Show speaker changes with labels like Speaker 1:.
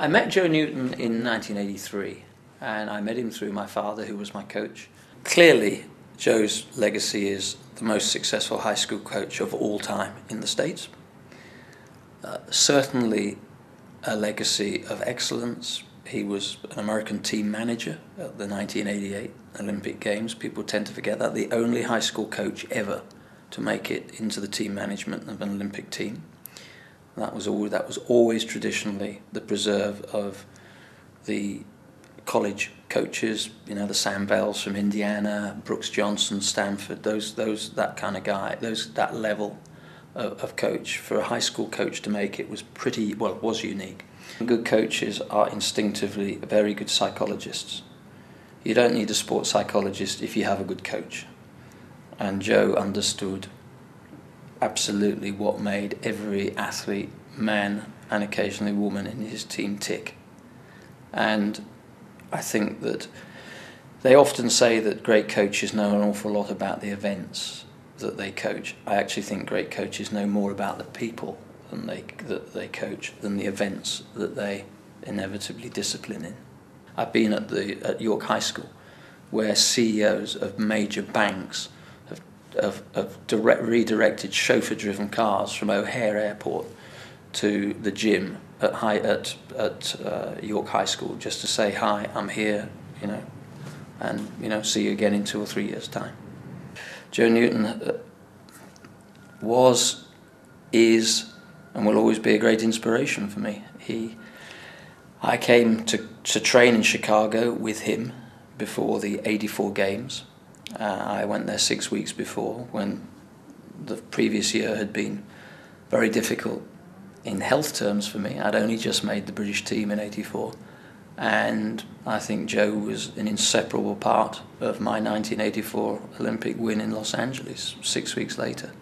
Speaker 1: I met Joe Newton in 1983, and I met him through my father, who was my coach. Clearly, Joe's legacy is the most successful high school coach of all time in the States. Uh, certainly, a legacy of excellence. He was an American team manager at the 1988 Olympic Games. People tend to forget that. The only high school coach ever to make it into the team management of an Olympic team. That was always, that was always traditionally the preserve of the college coaches, you know, the Sam Bells from Indiana, Brooks Johnson, Stanford, those, those, that kind of guy, those, that level of, of coach. For a high school coach to make it was pretty, well, it was unique. Good coaches are instinctively very good psychologists. You don't need a sports psychologist if you have a good coach. And Joe understood absolutely what made every athlete, man and occasionally woman in his team tick. And I think that they often say that great coaches know an awful lot about the events that they coach. I actually think great coaches know more about the people than they, that they coach than the events that they inevitably discipline in. I've been at, the, at York High School where CEOs of major banks have, have direct, redirected chauffeur-driven cars from O'Hare Airport to the gym at, high, at, at uh, York High School just to say, hi, I'm here, you know, and, you know, see you again in two or three years' time. Joe Newton uh, was, is, and will always be a great inspiration for me. He, I came to, to train in Chicago with him before the 84 games. Uh, I went there six weeks before when the previous year had been very difficult in health terms for me. I'd only just made the British team in 84 and I think Joe was an inseparable part of my 1984 Olympic win in Los Angeles six weeks later.